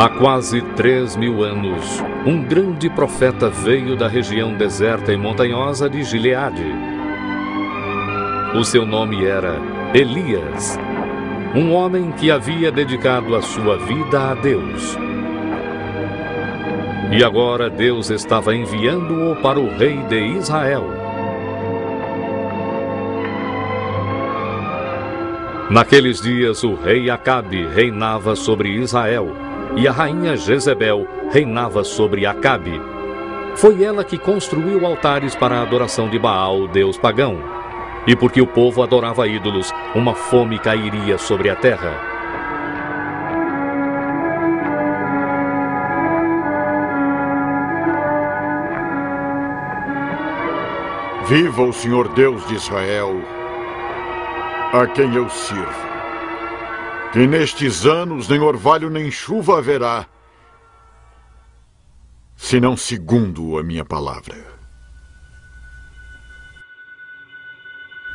Há quase três mil anos, um grande profeta veio da região deserta e montanhosa de Gileade. O seu nome era Elias, um homem que havia dedicado a sua vida a Deus. E agora Deus estava enviando-o para o rei de Israel. Naqueles dias, o rei Acabe reinava sobre Israel e a rainha Jezebel reinava sobre Acabe. Foi ela que construiu altares para a adoração de Baal, deus pagão. E porque o povo adorava ídolos, uma fome cairia sobre a terra. Viva o Senhor Deus de Israel, a quem eu sirvo. Que nestes anos nem orvalho nem chuva haverá, senão segundo a minha palavra.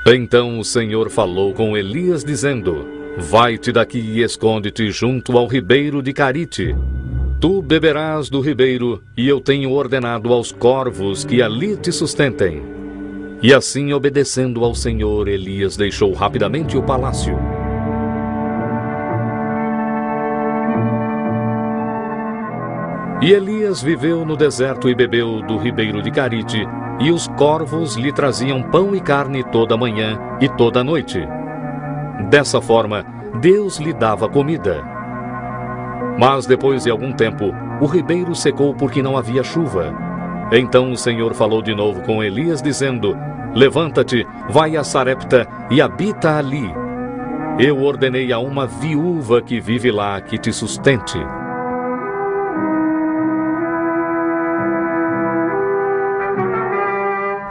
Então o Senhor falou com Elias, dizendo: Vai-te daqui e esconde-te junto ao ribeiro de Carite. Tu beberás do ribeiro, e eu tenho ordenado aos corvos que ali te sustentem. E assim, obedecendo ao Senhor, Elias deixou rapidamente o palácio. E Elias viveu no deserto e bebeu do ribeiro de Carite, e os corvos lhe traziam pão e carne toda manhã e toda noite. Dessa forma, Deus lhe dava comida. Mas depois de algum tempo, o ribeiro secou porque não havia chuva. Então o Senhor falou de novo com Elias, dizendo: Levanta-te, vai a Sarepta e habita ali. Eu ordenei a uma viúva que vive lá que te sustente.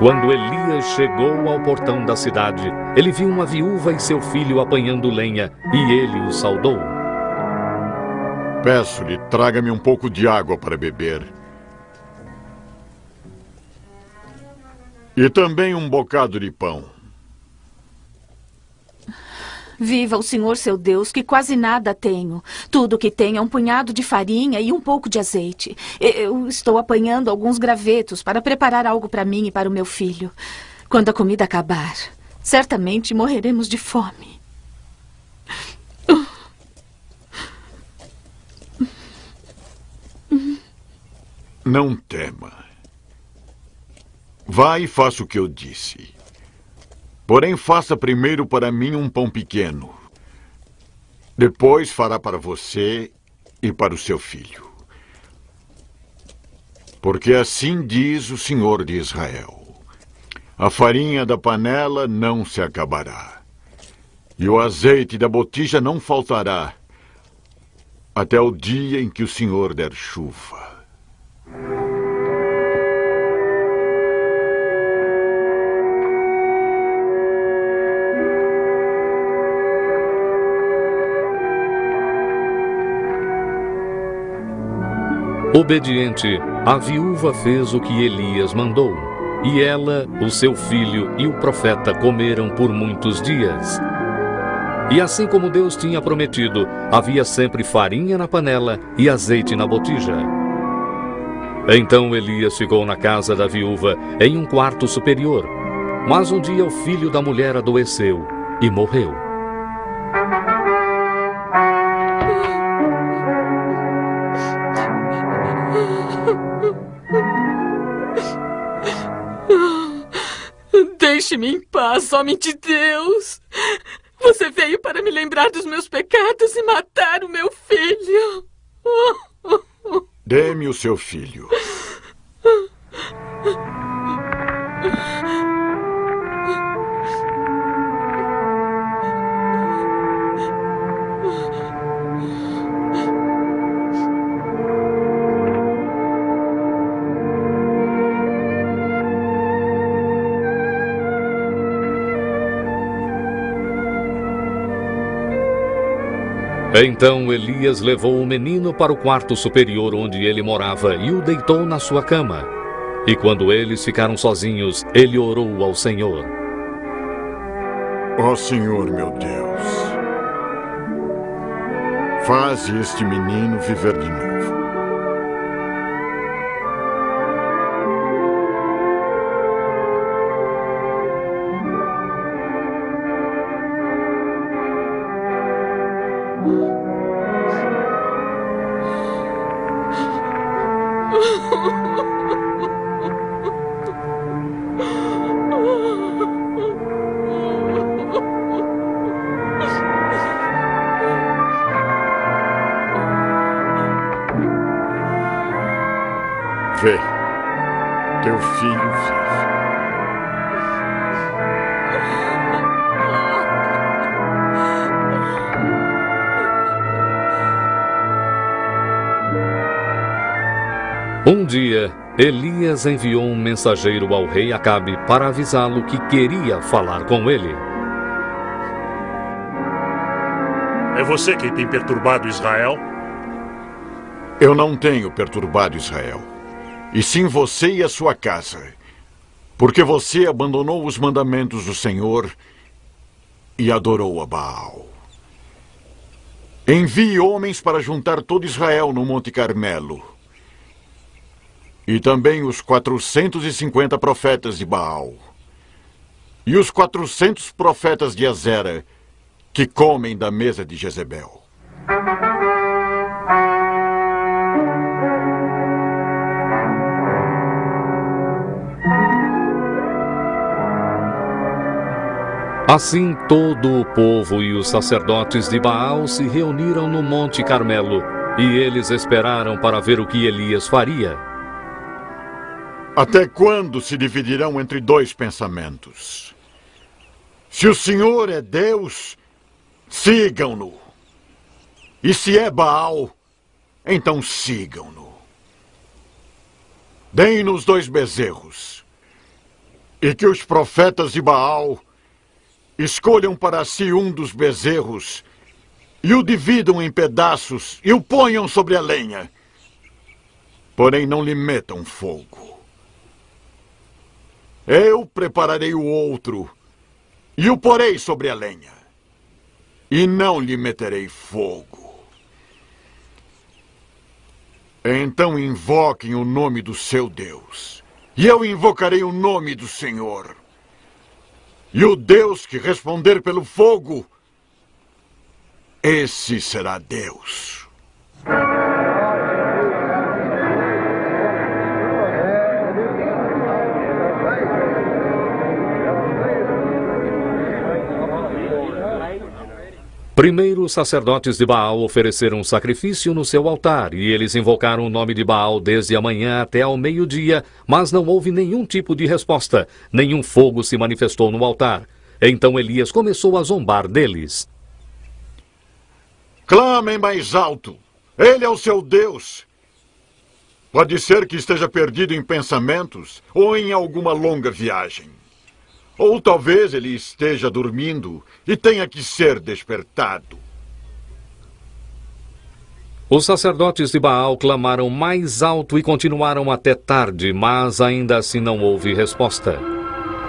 Quando Elias chegou ao portão da cidade, ele viu uma viúva e seu filho apanhando lenha, e ele o saudou. Peço-lhe, traga-me um pouco de água para beber. E também um bocado de pão. Viva o Senhor seu Deus, que quase nada tenho. Tudo que tenho é um punhado de farinha e um pouco de azeite. Eu estou apanhando alguns gravetos para preparar algo para mim e para o meu filho. Quando a comida acabar, certamente morreremos de fome. Não tema. Vá e faça o que eu disse. Porém, faça primeiro para mim um pão pequeno. Depois fará para você e para o seu filho. Porque assim diz o Senhor de Israel: A farinha da panela não se acabará, e o azeite da botija não faltará, até o dia em que o Senhor der chuva. Obediente, a viúva fez o que Elias mandou. E ela, o seu filho e o profeta comeram por muitos dias. E assim como Deus tinha prometido, havia sempre farinha na panela e azeite na botija. Então Elias ficou na casa da viúva, em um quarto superior. Mas um dia o filho da mulher adoeceu e morreu. Deixe-me em paz, homem de Deus. Você veio para me lembrar dos meus pecados e matar o meu filho. Dê-me o seu filho. Então Elias levou o menino para o quarto superior onde ele morava e o deitou na sua cama. E quando eles ficaram sozinhos, ele orou ao Senhor. Ó oh, Senhor meu Deus, Faze este menino viver de novo. Dia, Elias enviou um mensageiro ao rei Acabe para avisá-lo que queria falar com ele. É você quem tem perturbado Israel? Eu não tenho perturbado Israel, e sim você e a sua casa, porque você abandonou os mandamentos do Senhor e adorou a Baal. Envie homens para juntar todo Israel no Monte Carmelo. E também os 450 profetas de Baal. E os 400 profetas de Azera, que comem da mesa de Jezebel. Assim todo o povo e os sacerdotes de Baal se reuniram no Monte Carmelo, e eles esperaram para ver o que Elias faria. Até quando se dividirão entre dois pensamentos? Se o Senhor é Deus, sigam-no. E se é Baal, então sigam-no. Deem-nos dois bezerros. E que os profetas de Baal escolham para si um dos bezerros e o dividam em pedaços e o ponham sobre a lenha. Porém, não lhe metam fogo. Eu prepararei o outro e o porei sobre a lenha, e não lhe meterei fogo. Então invoquem o nome do seu Deus, e eu invocarei o nome do Senhor. E o Deus que responder pelo fogo, esse será Deus. Primeiro, os sacerdotes de Baal ofereceram sacrifício no seu altar, e eles invocaram o nome de Baal desde a manhã até ao meio-dia, mas não houve nenhum tipo de resposta, nenhum fogo se manifestou no altar. Então Elias começou a zombar deles. Clamem mais alto! Ele é o seu Deus! Pode ser que esteja perdido em pensamentos ou em alguma longa viagem. Ou talvez ele esteja dormindo e tenha que ser despertado. Os sacerdotes de Baal clamaram mais alto e continuaram até tarde, mas ainda assim não houve resposta.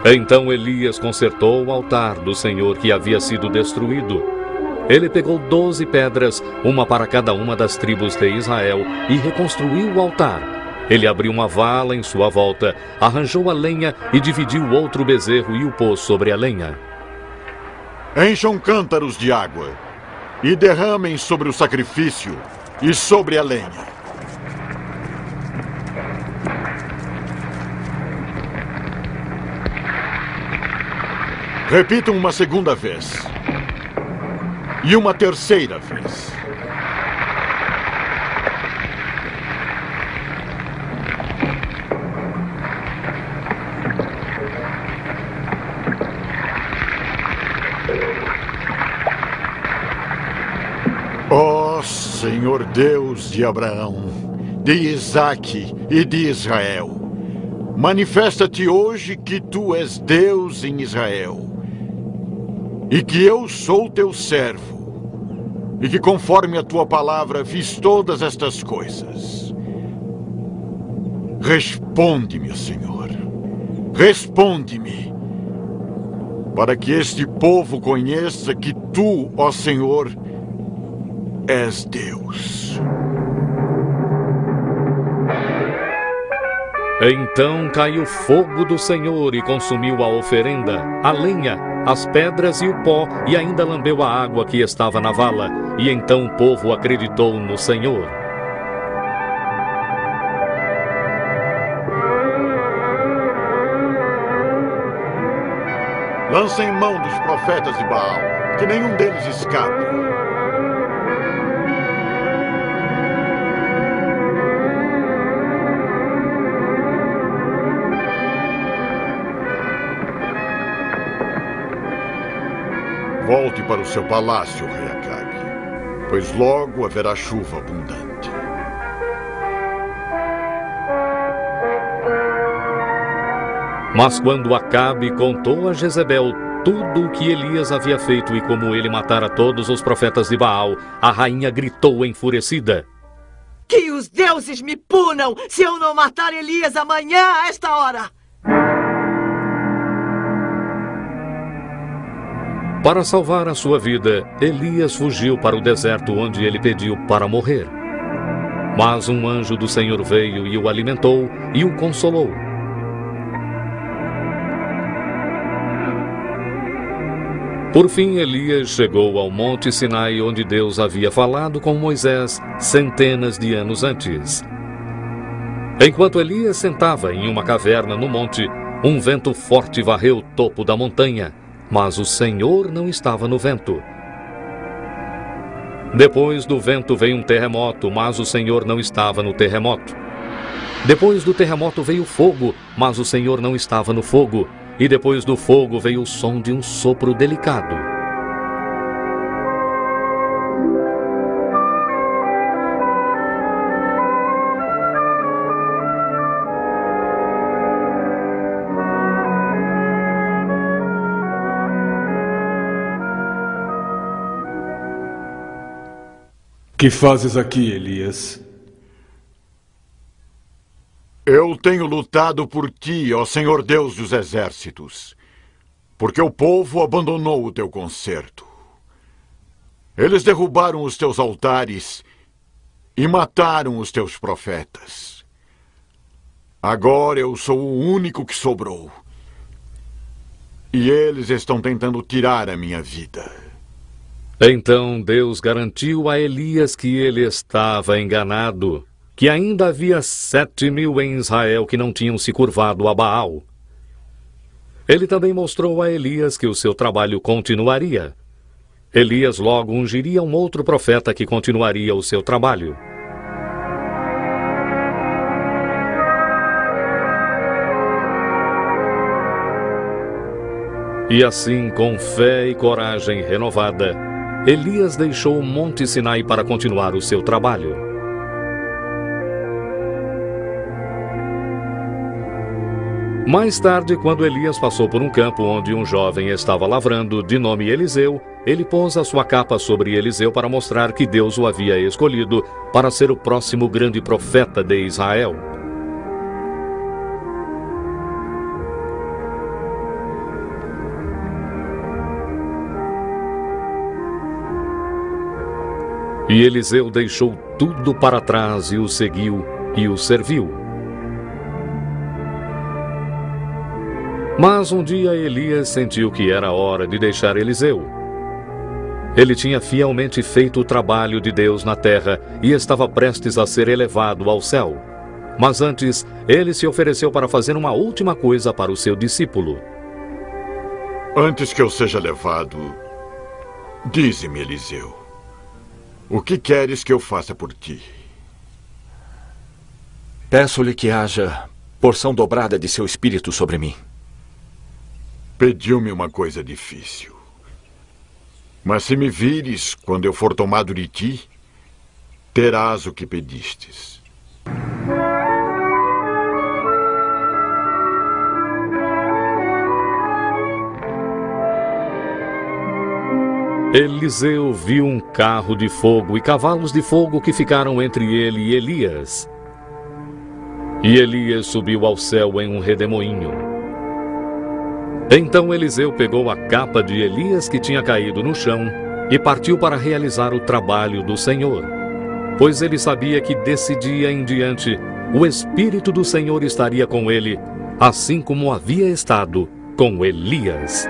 Então Elias consertou o altar do Senhor que havia sido destruído. Ele pegou doze pedras, uma para cada uma das tribos de Israel, e reconstruiu o altar. Ele abriu uma vala em sua volta, arranjou a lenha e dividiu outro bezerro e o pôs sobre a lenha. Encham cântaros de água e derramem sobre o sacrifício e sobre a lenha. Repitam uma segunda vez. E uma terceira vez. Ó Senhor Deus de Abraão, de Isaque e de Israel, manifesta-te hoje que tu és Deus em Israel e que eu sou teu servo e que conforme a tua palavra fiz todas estas coisas. Responde-me, Senhor. Responde-me. Para que este povo conheça que tu, ó Senhor, és Deus. Então caiu fogo do Senhor e consumiu a oferenda, a lenha, as pedras e o pó, e ainda lambeu a água que estava na vala. E então o povo acreditou no Senhor. Lancem mão dos profetas de Baal, que nenhum deles escape. Volte para o seu palácio, rei Acabe, pois logo haverá chuva abundante. Mas quando Acabe contou a Jezebel tudo o que Elias havia feito e como ele matara todos os profetas de Baal, a rainha gritou enfurecida: Que os deuses me punam se eu não matar Elias amanhã a esta hora! Para salvar a sua vida, Elias fugiu para o deserto onde ele pediu para morrer. Mas um anjo do Senhor veio e o alimentou e o consolou. Por fim, Elias chegou ao Monte Sinai, onde Deus havia falado com Moisés centenas de anos antes. Enquanto Elias sentava em uma caverna no monte, um vento forte varreu o topo da montanha, mas o Senhor não estava no vento. Depois do vento veio um terremoto, mas o Senhor não estava no terremoto. Depois do terremoto veio fogo, mas o Senhor não estava no fogo e depois do fogo veio o som de um sopro delicado. Que fazes aqui, Elias? Eu tenho lutado por ti, ó Senhor Deus dos exércitos, porque o povo abandonou o teu conserto. Eles derrubaram os teus altares e mataram os teus profetas. Agora eu sou o único que sobrou. E eles estão tentando tirar a minha vida. Então Deus garantiu a Elias que ele estava enganado que ainda havia sete mil em Israel que não tinham se curvado a Baal. Ele também mostrou a Elias que o seu trabalho continuaria. Elias logo ungiria um outro profeta que continuaria o seu trabalho. E assim, com fé e coragem renovada, Elias deixou o Monte Sinai para continuar o seu trabalho. Mais tarde, quando Elias passou por um campo onde um jovem estava lavrando, de nome Eliseu, ele pôs a sua capa sobre Eliseu para mostrar que Deus o havia escolhido para ser o próximo grande profeta de Israel. E Eliseu deixou tudo para trás e o seguiu e o serviu. Mas um dia Elias sentiu que era hora de deixar Eliseu. Ele tinha fielmente feito o trabalho de Deus na terra e estava prestes a ser elevado ao céu. Mas antes, ele se ofereceu para fazer uma última coisa para o seu discípulo. Antes que eu seja levado, dize-me, Eliseu, o que queres que eu faça por ti? Peço-lhe que haja porção dobrada de seu espírito sobre mim. Pediu-me uma coisa difícil. Mas se me vires quando eu for tomado de ti, terás o que pedistes. Eliseu viu um carro de fogo e cavalos de fogo que ficaram entre ele e Elias. E Elias subiu ao céu em um redemoinho. Então Eliseu pegou a capa de Elias que tinha caído no chão e partiu para realizar o trabalho do Senhor, pois ele sabia que desse dia em diante o Espírito do Senhor estaria com ele, assim como havia estado com Elias.